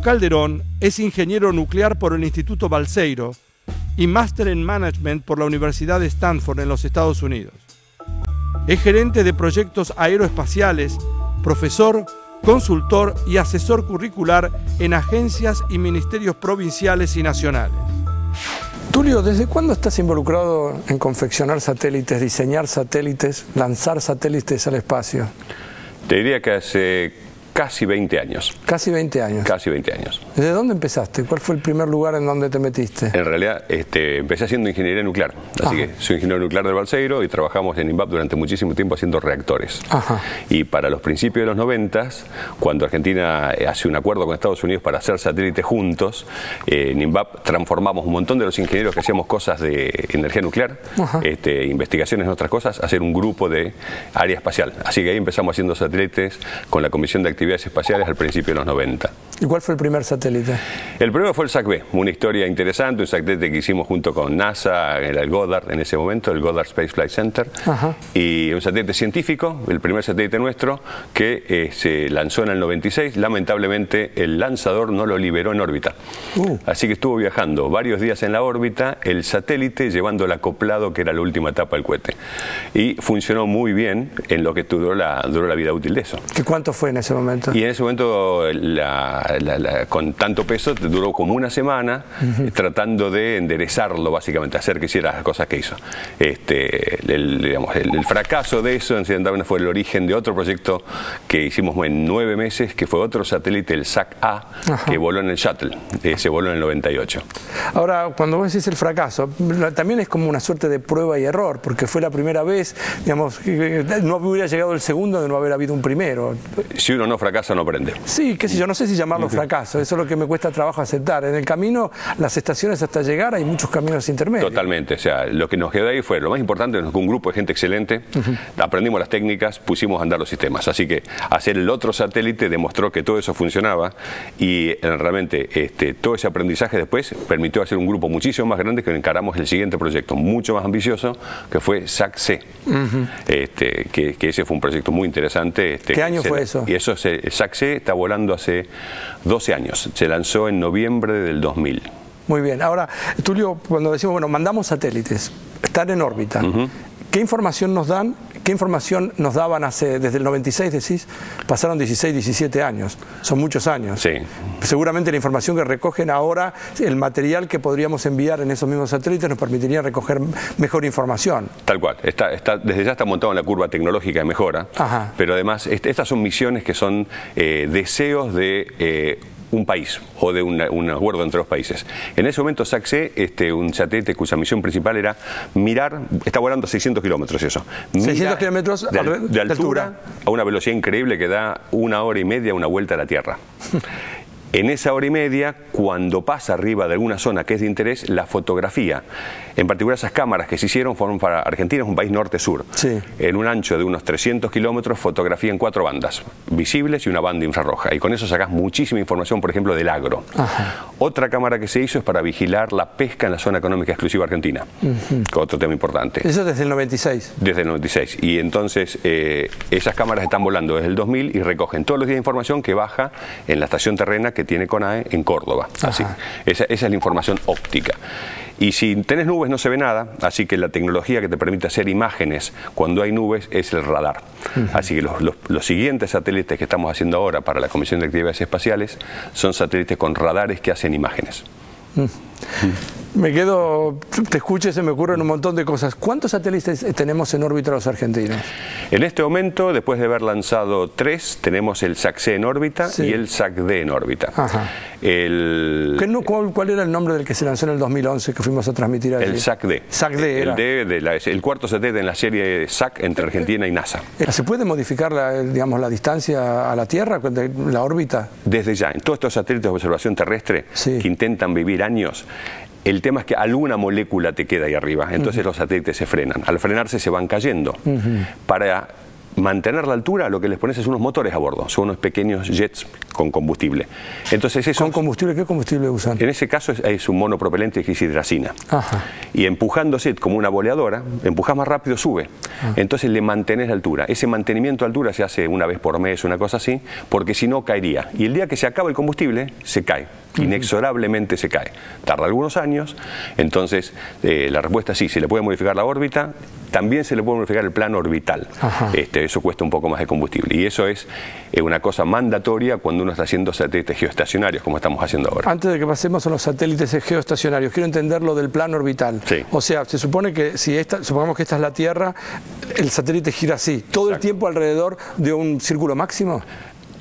Calderón es ingeniero nuclear por el Instituto Balseiro y máster en management por la Universidad de Stanford en los Estados Unidos. Es gerente de proyectos aeroespaciales, profesor, consultor y asesor curricular en agencias y ministerios provinciales y nacionales. Tulio, ¿desde cuándo estás involucrado en confeccionar satélites, diseñar satélites, lanzar satélites al espacio? Te diría que hace casi 20 años. Casi 20 años. Casi 20 años. ¿Desde dónde empezaste? ¿Cuál fue el primer lugar en donde te metiste? En realidad este, empecé haciendo ingeniería nuclear, así que soy ingeniero nuclear del Balseiro y trabajamos en INVAP durante muchísimo tiempo haciendo reactores. Ajá. Y para los principios de los 90, cuando Argentina eh, hace un acuerdo con Estados Unidos para hacer satélites juntos, eh, en INVAP transformamos un montón de los ingenieros que hacíamos cosas de energía nuclear, este, investigaciones en otras cosas, a hacer un grupo de área espacial. Así que ahí empezamos haciendo satélites con la Comisión de Actividades Espaciales al principio de los 90. ¿Y cuál fue el primer satélite? El primero fue el SAC-B, una historia interesante, un satélite que hicimos junto con NASA, era el Goddard en ese momento, el Goddard Space Flight Center, Ajá. y un satélite científico, el primer satélite nuestro, que eh, se lanzó en el 96. Lamentablemente el lanzador no lo liberó en órbita. Uh. Así que estuvo viajando varios días en la órbita, el satélite llevando el acoplado que era la última etapa del cohete. Y funcionó muy bien en lo que duró la, duró la vida útil de eso. ¿Qué cuánto fue en ese momento? Y en ese momento, la- la- la- con tanto peso, duró como una semana eh, tratando de enderezarlo, básicamente, hacer que hiciera las cosas que hizo. Este, el, digamos, el- el fracaso de eso, en manera, fue el origen de otro proyecto que hicimos en nueve meses, que fue otro satélite, el SAC-A, que voló en el Shuttle. Eh, se voló en el 98. Ahora, cuando vos decís el fracaso, también es como una suerte de prueba y error, porque fue la primera vez, digamos, no hubiera llegado el segundo de no haber habido un primero. Si uno no fracasa, no aprende. Sí, qué sé yo, no sé si llamarlo fracaso, eso es lo que me cuesta trabajo aceptar. En el camino, las estaciones hasta llegar, hay muchos caminos intermedios. Totalmente, o sea, lo que nos quedó ahí fue, lo más importante, nos un grupo de gente excelente, aprendimos las técnicas, pusimos a andar los sistemas, así que hacer el otro satélite demostró que todo eso funcionaba y eh, realmente este, todo ese aprendizaje después permitió hacer un grupo muchísimo más grande que encaramos el siguiente proyecto, mucho más ambicioso, que fue SAC-C, este, que, que ese fue un proyecto muy interesante. Este, ¿Qué año se- fue eso? Y eso, se- SAC-C está volando hace 12 años, se lanzó en noviembre del 2000. Muy bien. Ahora, Tulio, cuando decimos, bueno, mandamos satélites, están en órbita, ¿qué información nos dan? ¿Qué información nos daban hace, desde el 96 decís, pasaron 16, 17 años, son muchos años. Sí. Seguramente la información que recogen ahora, el material que podríamos enviar en esos mismos satélites nos permitiría recoger mejor información. Tal cual, está, está, desde ya está montado en la curva tecnológica de mejora, Ajá. pero además est- estas son misiones que son eh, deseos de eh, un país o de una- un acuerdo entre los países. En ese momento SAC-C, este, un satélite cuya misión principal era mirar, está volando a 600 kilómetros eso, 600 mira kilómetros de, altura. a una velocidad increíble que da una hora y media una vuelta a la Tierra. En esa hora y media, cuando pasa arriba de alguna zona que es de interés, la fotografía. En particular, esas cámaras que se hicieron fueron para Argentina, es un país norte-sur. Sí. En un ancho de unos 300 kilómetros, fotografían cuatro bandas visibles y una banda infrarroja. Y con eso sacás muchísima información, por ejemplo, del agro. Otra cámara que se hizo es para vigilar la pesca en la zona económica exclusiva argentina. Otro tema importante Eso desde el 96. desde el 96. Y entonces eh, esas cámaras están volando desde el 2000 y recogen todos los días información que baja en la estación terrena que tiene CONAE en Córdoba. Así. Esa, esa es la información óptica. Y si tenés nubes no se ve nada, así que la tecnología que te permite hacer imágenes cuando hay nubes es el radar. Así que los, los- los siguientes satélites que estamos haciendo ahora para la Comisión de Actividades Espaciales son satélites con radares que hacen imágenes. Me quedo, te escucho y se me ocurren un montón de cosas. ¿Cuántos satélites tenemos en órbita los argentinos? En este momento, después de haber lanzado tres, tenemos el SAC-C en órbita Sí. y el SAC-D en órbita. Ajá. El, ¿Qué no- cuál, cuál era el nombre del que se lanzó en el 2011 que fuimos a transmitir allí? el SAC-D. SAC-D. El, de la- el cuarto satélite en la serie SAC entre Argentina y NASA. ¿Se puede modificar la, digamos, la distancia a la Tierra, la órbita? Desde ya, en todos estos satélites de observación terrestre Sí. que intentan vivir años, el tema es que alguna molécula te queda ahí arriba, entonces los satélites se frenan. Al frenarse se van cayendo. Para mantener la altura, lo que les pones es unos motores a bordo, son unos pequeños jets con combustible. Entonces eso, ¿Con combustible? ¿Qué combustible usan? En ese caso es, un monopropelente que es hidracina. Y empujándose como una boleadora, empujas más rápido, sube. Ah. Entonces le mantenés la altura. Ese mantenimiento de altura se hace una vez por mes, una cosa así, porque si no caería. Y el día que se acaba el combustible, se cae inexorablemente se cae. Tarda algunos años, entonces eh, la respuesta es sí, se le puede modificar la órbita, también se le puede modificar el plano orbital. Este, eso cuesta un poco más de combustible. Y eso es eh, una cosa mandatoria cuando uno está haciendo satélites geoestacionarios, como estamos haciendo ahora. Antes de que pasemos a los satélites geoestacionarios, quiero entender lo del plano orbital. O sea, se supone que si esta, supongamos que esta es la Tierra, el satélite gira así, todo el tiempo alrededor de un círculo máximo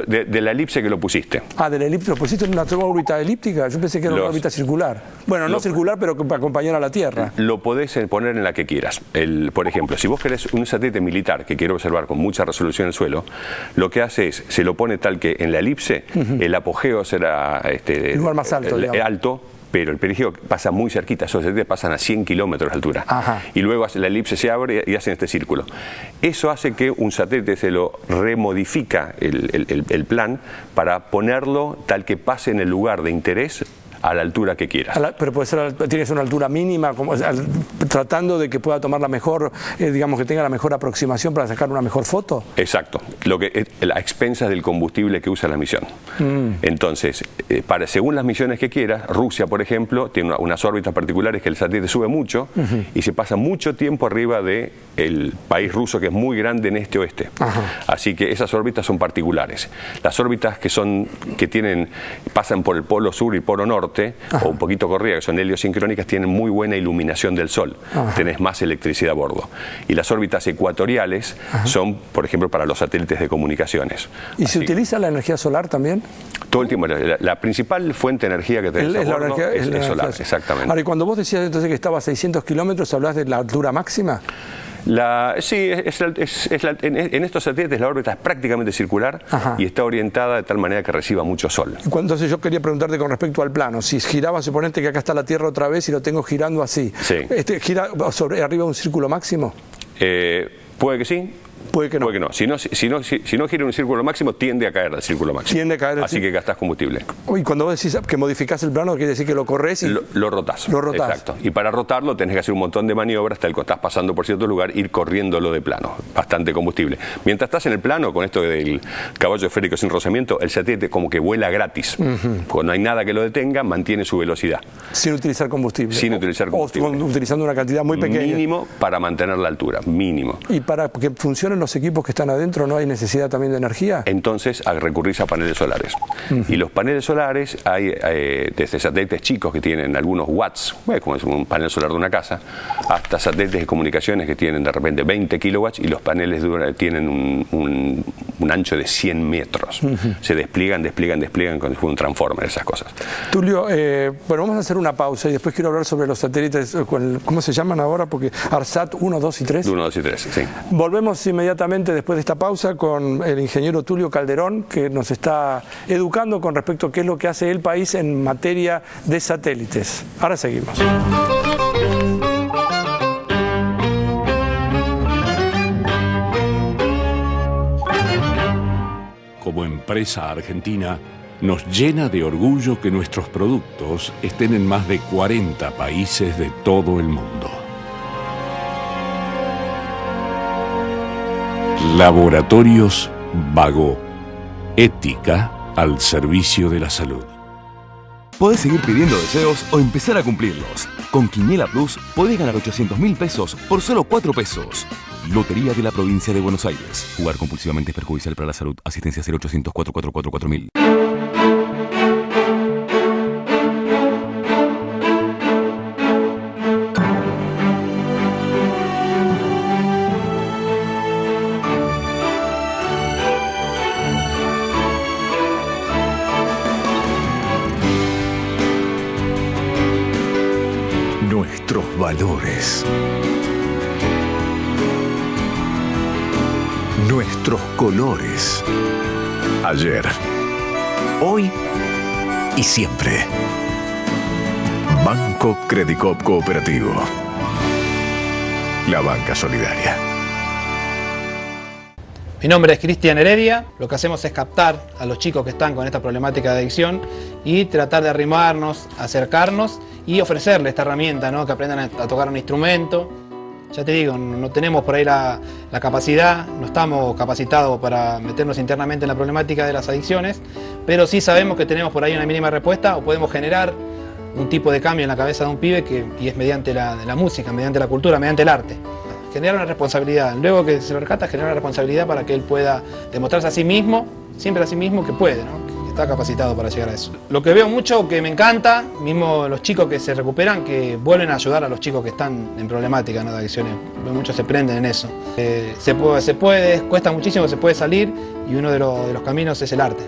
de, la elipse que lo pusiste. Ah, de la elipse lo pusiste en una órbita elíptica. Yo pensé que era una órbita circular. Bueno, no circular, pero para acompañar a la Tierra. Lo podés poner en la que quieras. El, por ejemplo, si vos querés un satélite militar que quiere observar con mucha resolución el suelo, lo que hace es, se lo pone tal que en la elipse el apogeo será este, el lugar más alto, alto pero el perigeo pasa muy cerquita, esos satélites pasan a 100 kilómetros de altura. Y luego la elipse se abre y hacen este círculo. Eso hace que un satélite se lo remodifica el plan para ponerlo tal que pase en el lugar de interés a la altura que quieras. pero puede ser, tienes una altura mínima, como, tratando de que pueda tomar la mejor, eh, digamos que tenga la mejor aproximación para sacar una mejor foto. Exacto, lo que la expensa del combustible que usa la misión. Mm. Entonces, eh, para, según las misiones que quieras, Rusia, por ejemplo, tiene unas órbitas particulares que el satélite sube mucho y se pasa mucho tiempo arriba del el país ruso que es muy grande en este oeste. Así que esas órbitas son particulares. Las órbitas que son que tienen pasan por el polo sur y polo norte o un poquito corrida, que son heliosincrónicas, tienen muy buena iluminación del Sol. Tenés más electricidad a bordo. Y las órbitas ecuatoriales son, por ejemplo, para los satélites de comunicaciones. ¿Y se utiliza la energía solar también? Todo el tiempo. La, principal fuente de energía que tenés a bordo es, solar, exactamente. Ahora, y cuando vos decías entonces que estaba a 600 kilómetros, ¿hablás de la altura máxima? La, sí, en, estos satélites la órbita es prácticamente circular y está orientada de tal manera que reciba mucho sol. Entonces yo quería preguntarte con respecto al plano, si giraba, suponete que acá está la Tierra otra vez y lo tengo girando así, este, ¿gira sobre arriba de un círculo máximo? Eh, puede que sí, Puede que no. Puede que no. Si no, si, no, si, no gira un círculo máximo, tiende a caer el círculo máximo. Tiende a caer Así que gastas combustible. Y cuando vos decís que modificás el plano, quiere decir que lo corres y... Lo, lo rotás. Lo rotás. Exacto. Y para rotarlo tenés que hacer un montón de maniobras, tal que estás pasando por cierto lugar, ir corriéndolo de plano. Bastante combustible. Mientras estás en el plano, con esto del caballo esférico sin rozamiento, el satélite como que vuela gratis. Cuando no hay nada que lo detenga, mantiene su velocidad. Sin utilizar combustible. Sin utilizar combustible. O utilizando una cantidad muy pequeña. Mínimo para mantener la altura, mínimo. Y para que funcionen los equipos que están adentro no hay necesidad también de energía? Entonces recurrís a paneles solares. Y los paneles solares hay eh, desde satélites chicos que tienen algunos watts, como es un panel solar de una casa, hasta satélites de comunicaciones que tienen de repente 20 kilowatts y los paneles tienen un, ancho de 100 metros. Se despliegan, despliegan, despliegan con un transformer, esas cosas. Tulio, eh, bueno, vamos a hacer una pausa y después quiero hablar sobre los satélites, eh, ¿cómo se llaman ahora? Porque ARSAT 1, 2 y 3. 1, 2 y 3, sí. Volvemos inmediatamente después de esta pausa con el ingeniero Tulio Calderón, que nos está educando con respecto a qué es lo que hace el país en materia de satélites. Ahora seguimos. Como empresa argentina, nos llena de orgullo que nuestros productos estén en más de 40 países de todo el mundo. Laboratorios Vago. Ética al servicio de la salud. Podés seguir pidiendo deseos o empezar a cumplirlos. Con Quiniela Plus podés ganar 800 mil pesos por solo 4 pesos. Lotería de la Provincia de Buenos Aires. Jugar compulsivamente es perjudicial para la salud. Asistencia 0800 444 4000. Nuestros colores. Ayer, hoy y siempre. Banco Credicop Cooperativo. La banca solidaria. Mi nombre es Cristian Heredia, lo que hacemos es captar a los chicos que están con esta problemática de adicción y tratar de arrimarnos, acercarnos y ofrecerles esta herramienta, ¿no? que aprendan a, tocar un instrumento. Ya te digo, no tenemos por ahí la, la capacidad, no estamos capacitados para meternos internamente en la problemática de las adicciones, pero sí sabemos que tenemos por ahí una mínima respuesta o podemos generar un tipo de cambio en la cabeza de un pibe que, y es mediante la, la música, mediante la cultura, mediante el arte generar una responsabilidad. Luego que se lo rescata, generar una responsabilidad para que él pueda demostrarse a sí mismo, siempre a sí mismo que puede, que está capacitado para llegar a eso. Lo que veo mucho, que me encanta, mismo los chicos que se recuperan, que vuelven a ayudar a los chicos que están en problemática de adicciones. Muchos se prenden en eso. Eh, se, puede, se puede, cuesta muchísimo, se puede salir y uno de los caminos es el arte.